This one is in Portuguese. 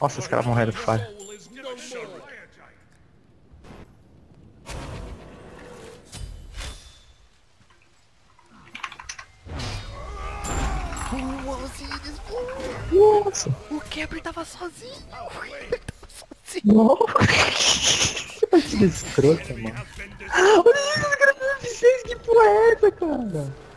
Nossa, os caras morreram de falha. Nossa! O Kepler tava sozinho. O Kepler tava sozinho. Nossa! Que partida escrota, mano. Olha isso, cara. caras que porra é essa, cara?